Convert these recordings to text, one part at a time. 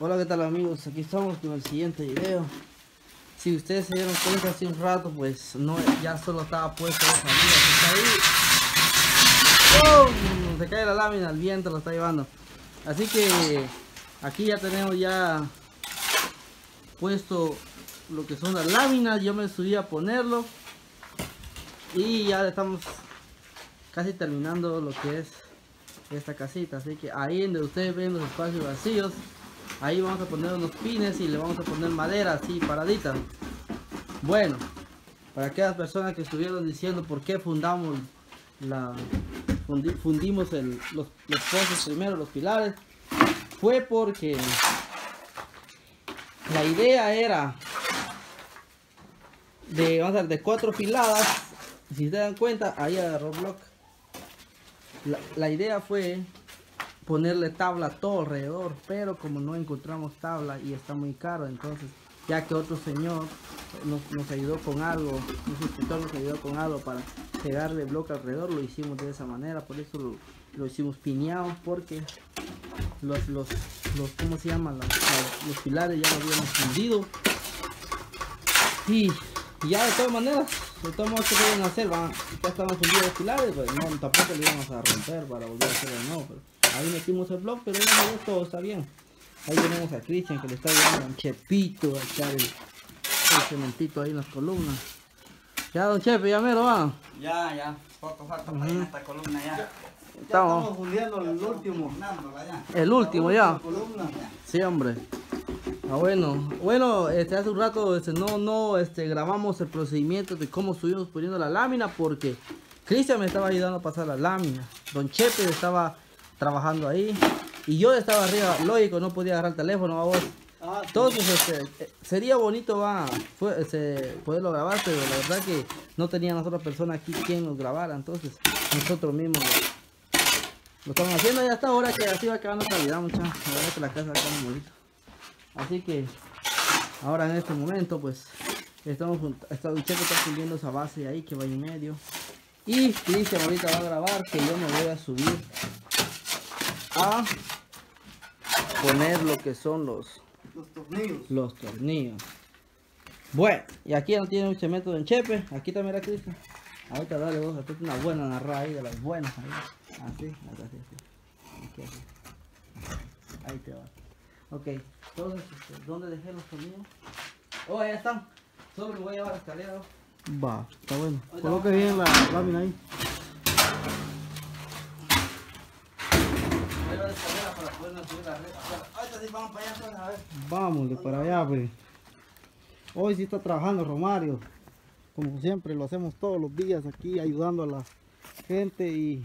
Hola, ¿qué tal amigos? Aquí estamos con el siguiente video. Si ustedes se dieron cuenta hace un rato, pues no, ya solo estaba puesto esa línea que ahí. ¡Pum! Se cae la lámina, el viento lo está llevando. Así que aquí ya tenemos ya puesto lo que son las láminas. Yo me subí a ponerlo. Y ya estamos casi terminando lo que es esta casita. Así que ahí donde ustedes ven los espacios vacíos ahí vamos a poner unos pines y le vamos a poner madera así paradita. Bueno para aquellas personas que estuvieron diciendo por qué fundamos la fundimos el, los, los pozos primero los pilares fue porque la idea era de vamos a ver, de cuatro filadas si se dan cuenta ahí agarró block la idea fue ponerle tabla todo alrededor, pero como no encontramos tabla y está muy caro, entonces ya que otro señor nos, ayudó con algo, un suscriptor nos ayudó con algo para pegarle bloque alrededor, lo hicimos de esa manera, por eso lo, hicimos piñado, porque los, los, los, ¿cómo se llama? Los, pilares ya lo habíamos fundido. Y, ya de todas maneras, de todos modos que pueden hacer, van, ya estamos fundidos los pilares, pues no, tampoco lo íbamos a romper para volver a hacerlo, no, pero Ahí metimos el blog, pero no todo está bien. Ahí tenemos a Cristian que le está llevando un chepito a echar el, cementito ahí en las columnas. Ya, don Chepe, ya mero va. Ya, ya, poco falta para en esta columna ya. Estamos, fundiendo el último. El último ya. Sí, hombre. Ah, bueno, bueno, este hace un rato este, no, no este, grabamos el procedimiento de cómo estuvimos poniendo la lámina porque Cristian me estaba ayudando a pasar la lámina. Don Chepe estaba trabajando ahí. Y yo estaba arriba, lógico, no podía agarrar el teléfono a vos. Ah, Entonces, este, eh, sería bonito va, fue, este, poderlo grabar, pero la verdad que no teníamos otra persona aquí quien nos grabara. Entonces, nosotros mismos lo, estamos haciendo ya hasta ahora que así va quedando calidad, mucha. La verdad que la casa muy bonita. Así que, ahora en este momento, pues, estamos está está fundiendo esa base ahí que va en medio. Y Cristian ahorita va a grabar que yo me voy a subir a poner lo que son los, los tornillos. Los tornillos. Bueno, y aquí no tiene un cemento de enchepe. Aquí también la Cristian. Ahorita dale vos, una buena narrada ahí de las buenas. Ahí. Así, así, así. Aquí, así. Ahí te va. Ok, entonces, este, ¿dónde dejé los tornillos? Oh, ahí están. Sobre, voy a llevar la escalera. Va, está bueno. Coloque bien la lámina ahí. Vamos para allá, pues. Hoy sí está trabajando Romario. Como siempre lo hacemos todos los días aquí ayudando a la gente y,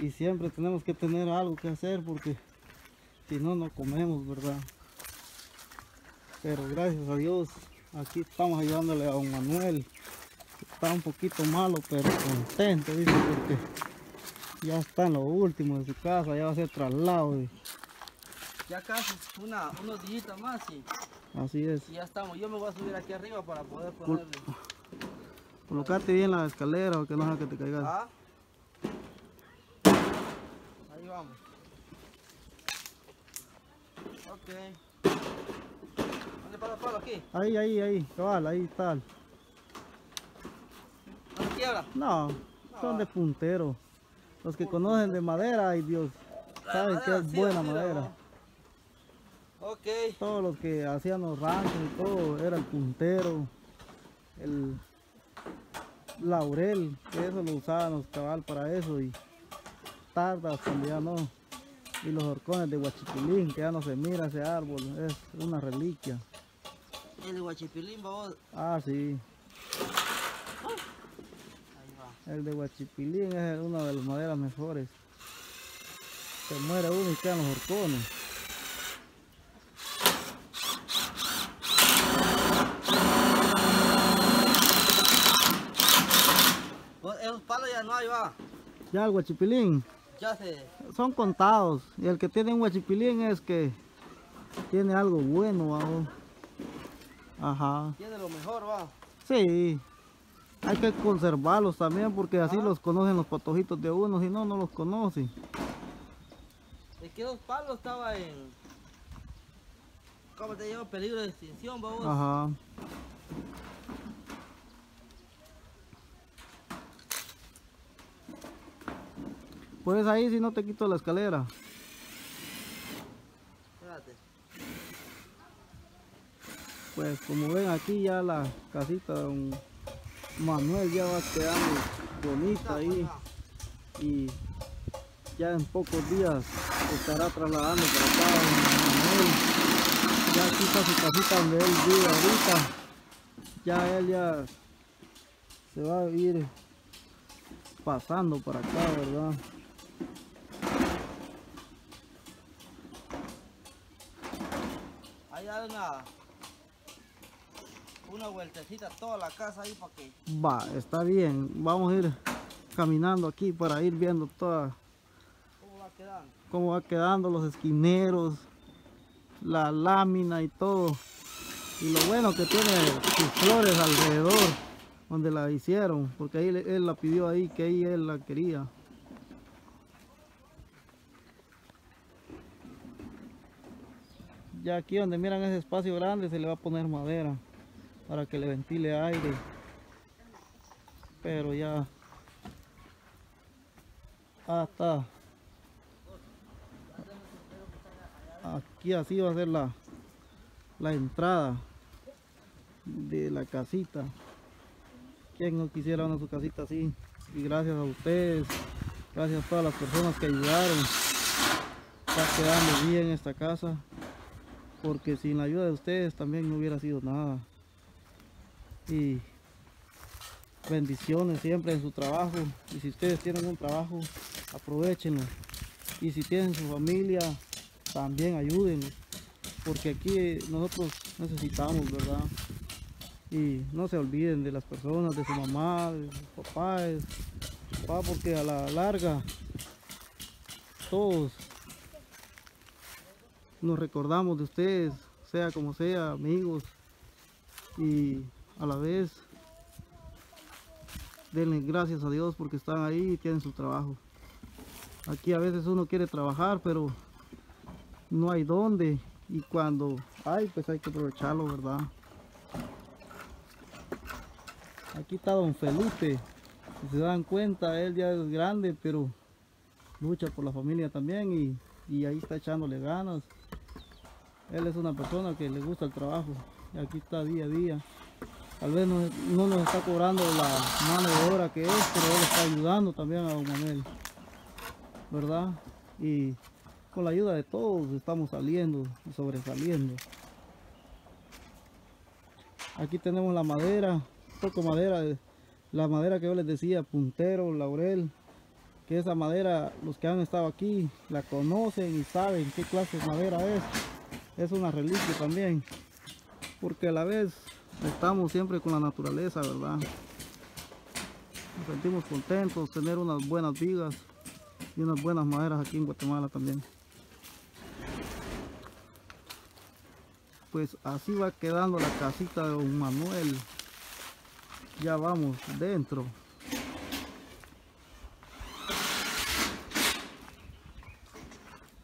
y siempre tenemos que tener algo que hacer porque si no, no comemos, ¿verdad? Pero gracias a Dios, aquí estamos ayudándole a don Manuel. Está un poquito malo, pero contento, dice, porque ya está en lo último de su casa, ya va a ser traslado. Ya casi una, unos días más y... Así es. Y ya estamos, yo me voy a subir aquí arriba para poder ponerle... Colocate bien la escalera o que no sea que te caigas. Ah. Ahí vamos. Ok. ¿Dónde para el palo aquí? Ahí, ahí, ahí, cabal, ahí está. ¿No se quiebra? No, son de puntero. Los que conocen de madera, ay Dios, saben que es buena madera. Okay. Todos los que hacían los ranchos y todo, era el puntero, el laurel, eso lo usaban los cabal para eso y tardas cuando ya no. Y los horcones de guachipilín, que ya no se mira ese árbol, es una reliquia. ¿El de guachipilín, vos? Ah, sí. El de Huachipilín es una de las maderas mejores. Se muere uno y quedan los horcones. Pues, esos palos ya no hay, va. Ya el guachipilín. Ya se... Son contados. Y el que tiene un guachipilín es que tiene algo bueno, va. Ajá. Tiene lo mejor, va. Sí. Hay que conservarlos también porque así los conocen los patojitos de uno, si no, no los conocen. Es que los palos estaba en... ¿Cómo te lleva peligro de extinción, vamos? Ajá. Puedes ahí si no te quito la escalera. Espérate. Pues como ven aquí ya la casita de don Manuel ya va quedando bonita ahí y ya en pocos días estará trasladando para acá Manuel. Ya aquí está su casita donde él vive ahorita. Ya él ya se va a ir pasando para acá, ¿verdad? Da una, una vueltecita toda la casa ahí para que... Va, está bien. Vamos a ir caminando aquí para ir viendo toda ¿Cómo va quedando? cómo va quedando los esquineros, la lámina y todo. Y lo bueno que tiene sus flores alrededor donde la hicieron, porque ahí él la pidió ahí, que ahí él la quería. Ya aquí donde miran ese espacio grande se le va a poner madera para que le ventile aire. Pero ya hasta aquí así va a ser la, la entrada de la casita. Quien no quisiera una su casita así? Y gracias a ustedes, gracias a todas las personas que ayudaron. Está quedando bien esta casa. Porque sin la ayuda de ustedes también no hubiera sido nada. Y bendiciones siempre en su trabajo. Y si ustedes tienen un trabajo, aprovechenlo. Y si tienen su familia, también ayúdenlos. Porque aquí nosotros necesitamos, ¿verdad? Y no se olviden de las personas, de su mamá, de sus papás, papá, porque a la larga todos nos recordamos de ustedes, sea como sea, amigos, y a la vez denle gracias a Dios porque están ahí y tienen su trabajo. Aquí a veces uno quiere trabajar, pero no hay dónde, y cuando hay, pues hay que aprovecharlo, ¿verdad? Aquí está don Felipe, si se dan cuenta, él ya es grande, pero lucha por la familia también y, y ahí está echándole ganas. Él es una persona que le gusta el trabajo y aquí está día a día. Tal vez no, no nos está cobrando la mano de obra que es, pero él está ayudando también a don Manuel, ¿verdad? Y con la ayuda de todos estamos saliendo y sobresaliendo. Aquí tenemos la madera, poco madera, de- la madera que yo les decía, puntero, laurel, que esa madera, los que han estado aquí la conocen y saben qué clase de madera es. Es una reliquia también, porque a la vez estamos siempre con la naturaleza, ¿verdad? Nos sentimos contentos tener unas buenas vigas y unas buenas maderas aquí en Guatemala también. Pues así va quedando la casita de don Manuel. Ya vamos dentro.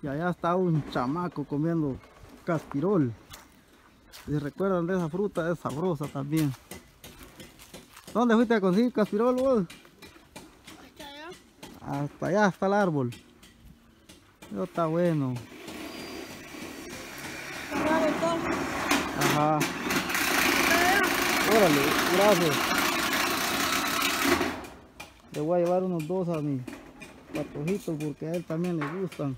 Y allá está un chamaco comiendo caspirol. Si recuerdan de esa fruta, es sabrosa también. ¿Dónde fuiste a conseguir caspirol vos? Hasta allá está el árbol. Eso está bueno. Ajá. Órale, gracias. Le voy a llevar unos dos a mi patojitos porque a él también le gustan.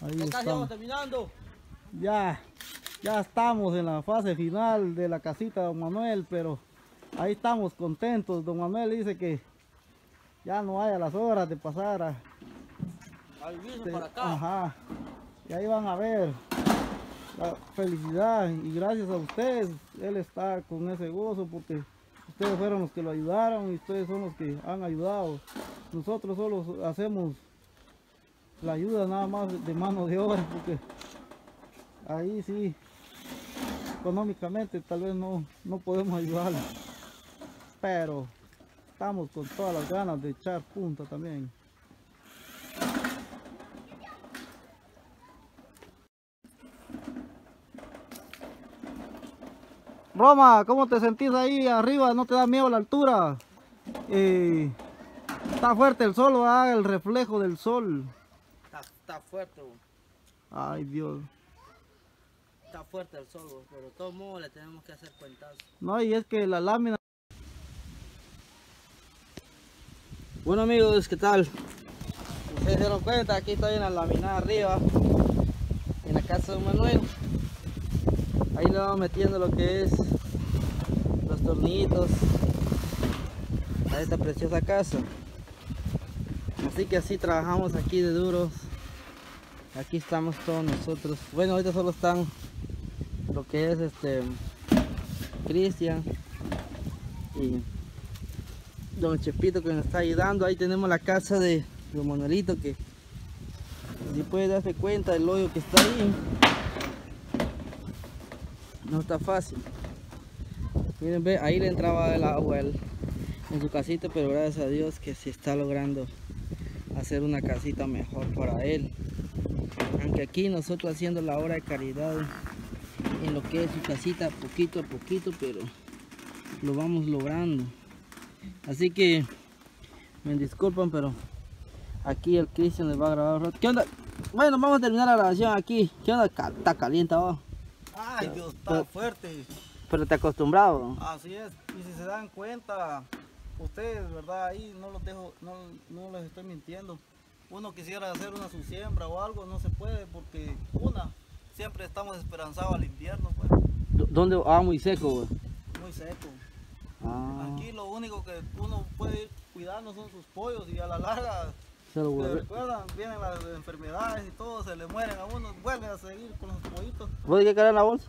Ahí vamos terminando. Ya, ya estamos en la fase final de la casita de don Manuel, pero ahí estamos contentos. Don Manuel dice que ya no hay a las horas de pasar a, A vivirse Sí, para acá. Ajá. Y ahí van a ver la felicidad y gracias a ustedes él está con ese gozo porque ustedes fueron los que lo ayudaron y ustedes son los que han ayudado. Nosotros solo hacemos la ayuda nada más de mano de obra porque ahí sí, económicamente tal vez no, no podemos ayudarle, pero estamos con todas las ganas de echar punta también. Roma, ¿cómo te sentís ahí arriba? ¿No te da miedo la altura? Eh, está fuerte el sol, ¿verdad? El reflejo del sol. Está, fuerte. Ay, Dios está fuerte el sol, pero de todos modos le tenemos que hacer cuentas. No, y es que la lámina... Bueno amigos, ¿qué tal? Ustedes se dieron cuenta, aquí estoy en la laminada arriba, en la casa de Manuel. Ahí le vamos metiendo lo que es los tornillitos a esta preciosa casa. Así que así trabajamos aquí de duros. Aquí estamos todos nosotros. Bueno, ahorita solo están lo que es este Cristian y don Chepito que nos está ayudando. Ahí tenemos la casa de don Manuelito que si puede darse cuenta del hoyo que está ahí. No está fácil. Miren, ve, ahí le entraba el agua él en su casita, pero gracias a Dios que se está logrando hacer una casita mejor para él. Aunque aquí nosotros haciendo la obra de caridad en lo que es su casita poquito a poquito, pero lo vamos logrando. Así que me disculpan, pero aquí el Cristian les va a grabar. ¿Qué onda? Bueno, vamos a terminar la grabación aquí. ¿Qué onda? Está caliente abajo. Ay, Dios, Pero- está fuerte. Pero te acostumbrado. Así es, y si se dan cuenta, ustedes, ¿verdad? Ahí no los dejo, no, no les estoy mintiendo. Uno quisiera hacer una su siembra o algo, no se puede porque una, siempre estamos esperanzados al invierno, pues, ¿Dónde? Ah, muy seco, muy seco. Ah, Aquí lo único que uno puede ir cuidando son sus pollos y a la larga, se lo ¿se vuelve. recuerdan? Vienen las enfermedades y todo, se le mueren a uno, vuelven a seguir con los pollitos. ¿Vos de qué la bolsa?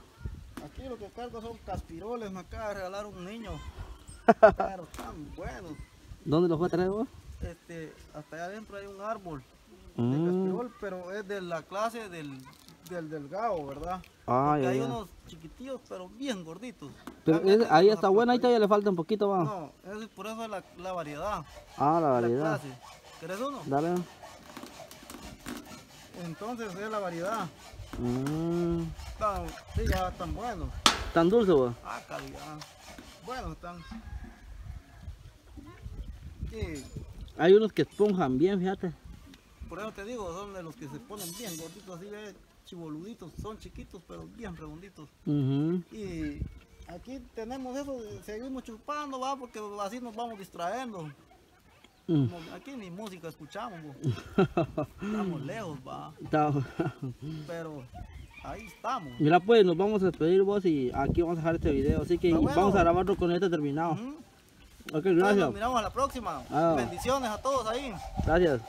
Aquí lo que cargo son caspiroles, me acaba de regalar un niño. Pero tan buenos. ¿Dónde los fue a traer vos? Este, hasta allá adentro hay un árbol de Mm. caspirol, pero es de la clase del, del delgado, ¿verdad? Ah, Porque ya, hay ya. unos chiquitillos, pero bien gorditos. Pero ahí está bueno, ahí todavía le falta un poquito, va. No, es, por eso es la, la variedad, Ah, la variedad. ¿Querés uno? Dale. Entonces es la variedad. Mm. Tan, sí, ya están buenos. Tan dulce, güey. Ah, calidad. Buenos están. Sí, Hay unos que esponjan bien, fíjate. por eso te digo, son de los que se ponen bien gorditos, así ve, chiboluditos. Son chiquitos, pero bien redonditos. Y aquí tenemos eso, de- seguimos chupando, va, porque así nos vamos distrayendo. Mm. Aquí ni música escuchamos, estamos lejos, va, pero ahí estamos. Mira pues, nos vamos a despedir vos y aquí vamos a dejar este video. Así que bueno. vamos a grabarlo con este terminado. Ok, gracias. nos miramos a la próxima. Ah. Bendiciones a todos ahí. Gracias.